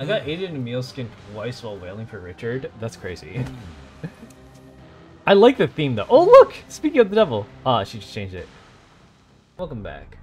I got aided in meal skin twice while wailing for Richard. That's crazy. I like the theme though. Oh look! Speaking of the devil. Ah, she just changed it. Welcome back.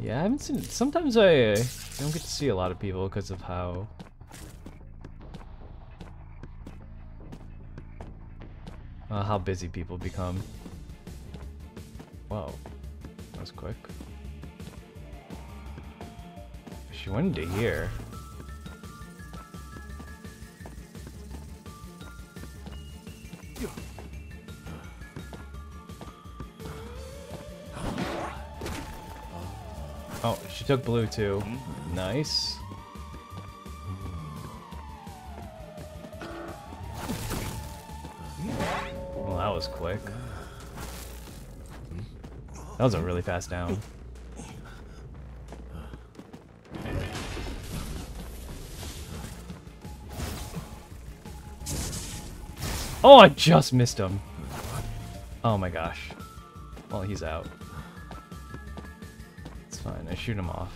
Yeah, I haven't seen. it. Sometimes I don't get to see a lot of people because of how. Uh, how busy people become. Whoa, was quick. She went into here. Oh, she took blue too. Nice. Well, that was quick. That was a really fast down. Oh, I just missed him. Oh my gosh. Well, he's out. It's fine, I shoot him off.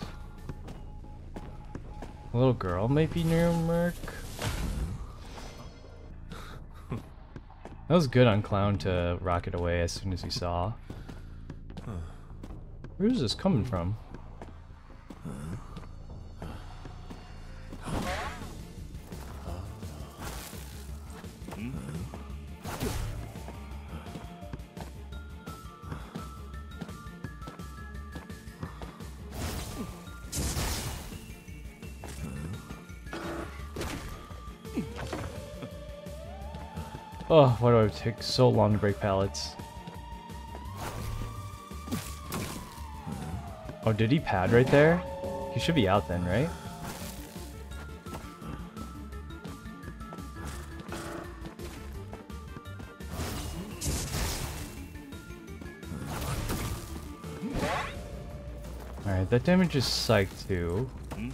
A little girl might be near Merc. That was good on Clown to rocket away as soon as he saw. Where is this coming from? Oh, why do I take so long to break pallets? Oh, did he pad right there? He should be out then, right? Alright, that damage is psych too.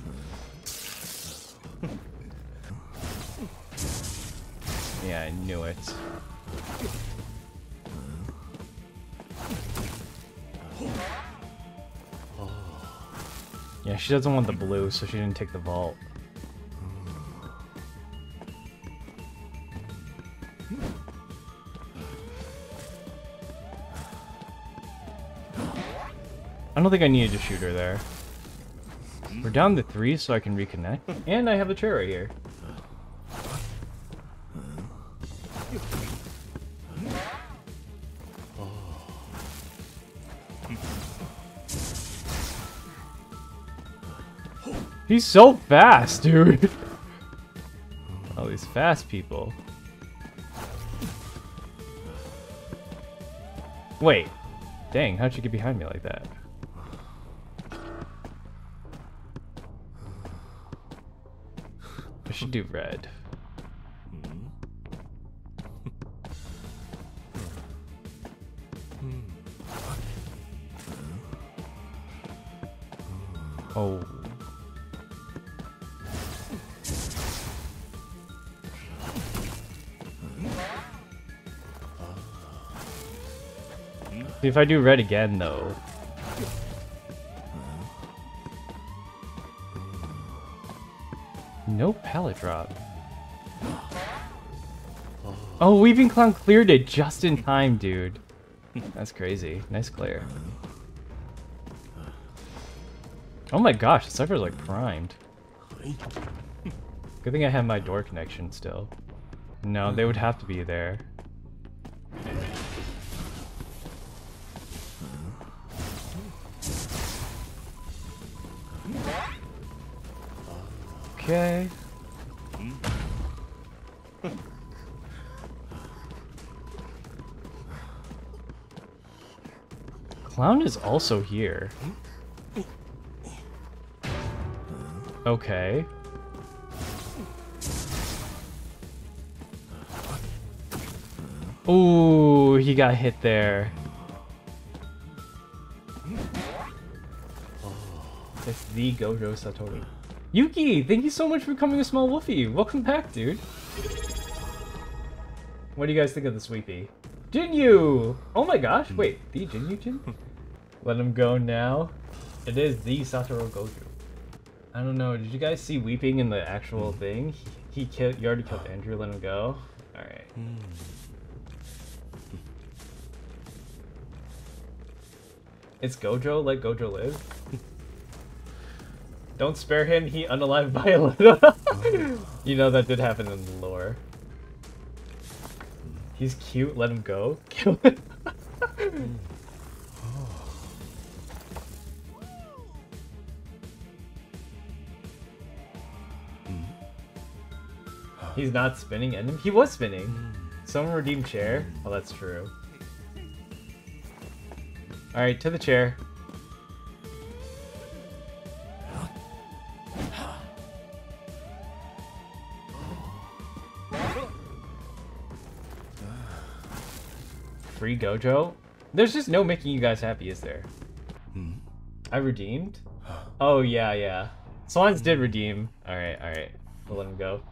Yeah, I knew it. Yeah, she doesn't want the blue, so she didn't take the vault. I don't think I needed to shoot her there. We're down to three, so I can reconnect. And I have a chair right here. He's so fast, dude. All these fast people. Wait. Dang, how'd you get behind me like that? I should do red. Hmm. Oh. See, if I do red again, though. No pallet drop. Oh, Weeping Clown cleared it just in time, dude. That's crazy. Nice clear. Oh my gosh, the Cipher's like primed. Good thing I have my door connection still. No, they would have to be there. Okay. Clown is also here. Okay. Ooh, he got hit there. It's the Gojo Satoru. Yuki, thank you so much for becoming a small woofy. Welcome back, dude. What do you guys think of the sweepy? Jinyu! Oh my gosh, wait, the Jinyu Jin? Let him go now. It is the Satoru Gojo. I don't know. Did you guys see weeping in the actual hmm. thing? He, he killed. You already killed Andrew. Let him go. All right. Hmm. It's Gojo. Let Gojo live. Don't spare him. He unalived Violetta. you know that did happen in the lore. He's cute. Let him go. Kill him. He's not spinning, and he was spinning. Someone redeemed chair. Oh, that's true. All right, to the chair. Free Gojo? There's just no making you guys happy, is there? I redeemed? Oh, yeah, yeah. Swans did redeem. Alright, alright. We'll let him go.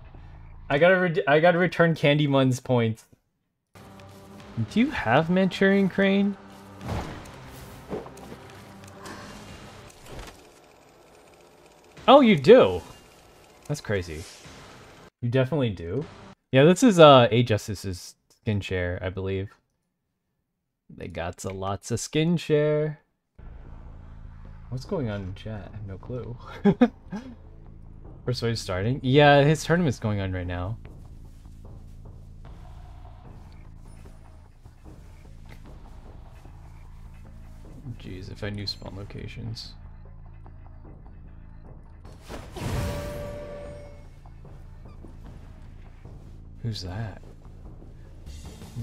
I gotta I gotta return Candymun's points. Do you have Manchurian Crane? Oh, you do? That's crazy. You definitely do? Yeah, this is uh A Justice's skin share, I believe. They got lots of skin share. What's going on in chat? I have no clue. Persuade starting? Yeah, his tournament's going on right now. Jeez, if I knew spawn locations. Who's that?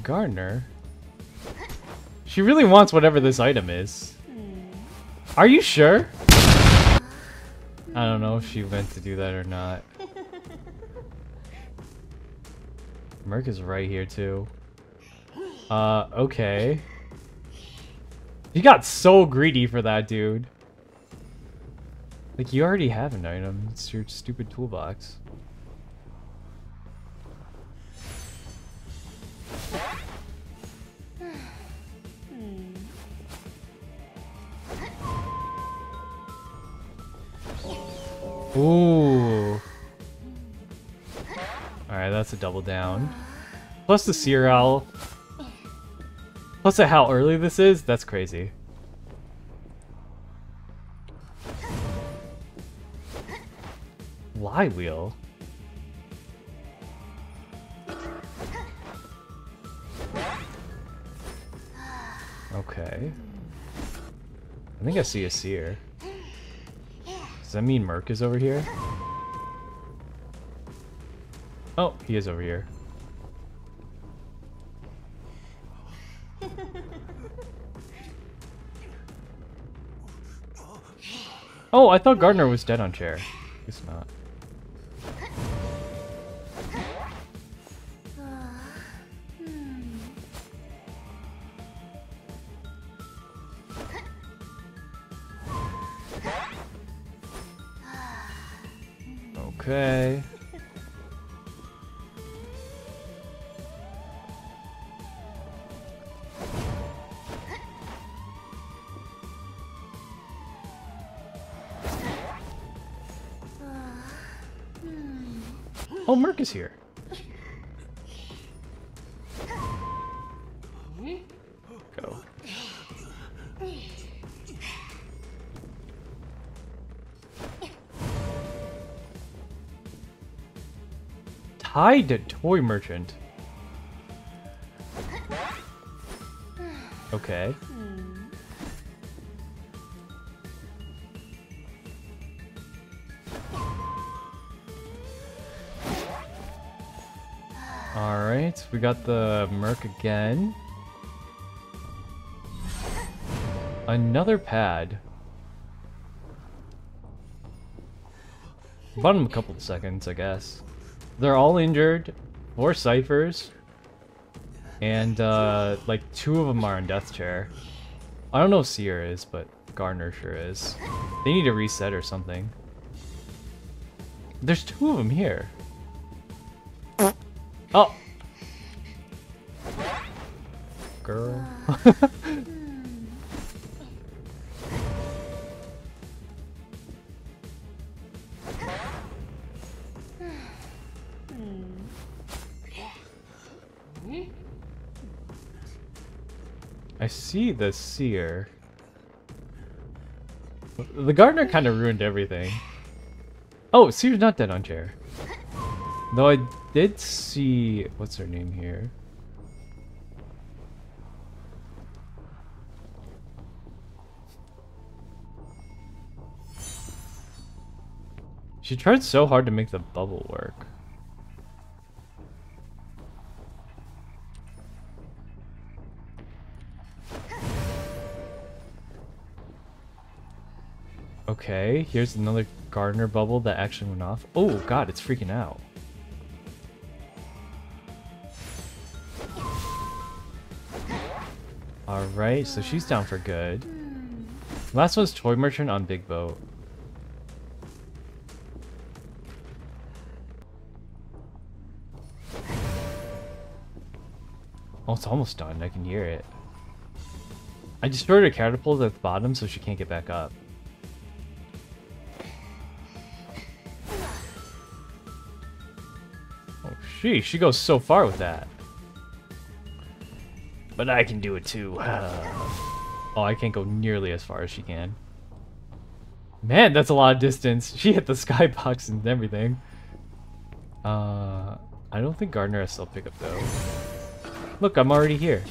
Gardener? She really wants whatever this item is. Are you sure? I don't know if she meant to do that or not. Merc is right here too. Uh, okay. You got so greedy for that, dude. Like, you already have an item. It's your stupid toolbox. Ooh. Alright, that's a double down. Plus the CRL. Plus Plus how early this is, that's crazy. Lie wheel? Okay. I think I see a seer. Does that mean Merc is over here? Oh, he is over here. Oh, I thought Gardener was dead on chair. Guess not. Okay. Oh, Merc is here. Tied to toy merchant. Okay. Alright, we got the Merc again. Another pad. Him a couple of seconds, I guess. They're all injured. Four ciphers. And, uh, like, two of them are in death chair. I don't know if Seer is, but Gardener sure is. They need to reset or something. There's two of them here. Oh! Girl. see the seer. The gardener kind of ruined everything. Oh, seer's not dead on chair. Though I did see... What's her name here? She tried so hard to make the bubble work. Okay, here's another gardener bubble that actually went off. Oh god, it's freaking out. Alright, so she's down for good. Last one's Toy Merchant on Big Boat. Oh, it's almost done. I can hear it. I destroyed her catapult at the bottom so she can't get back up. She she goes so far with that. But I can do it too. oh, I can't go nearly as far as she can. Man, that's a lot of distance. She hit the skybox and everything. Uh, I don't think Gardener has self pickup though. Look, I'm already here.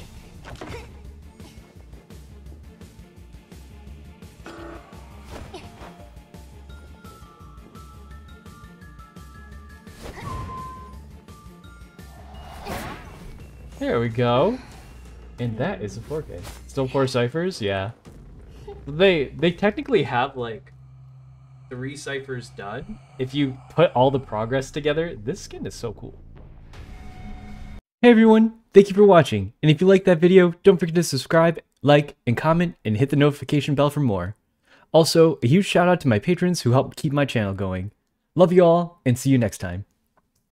There we go. And that is a 4K. Still four ciphers? Yeah. They they technically have like three ciphers done. If you put all the progress together, this skin is so cool. Hey everyone, thank you for watching. And if you liked that video, don't forget to subscribe, like, and comment, and hit the notification bell for more. Also, a huge shout out to my patrons who help keep my channel going. Love you all, and see you next time.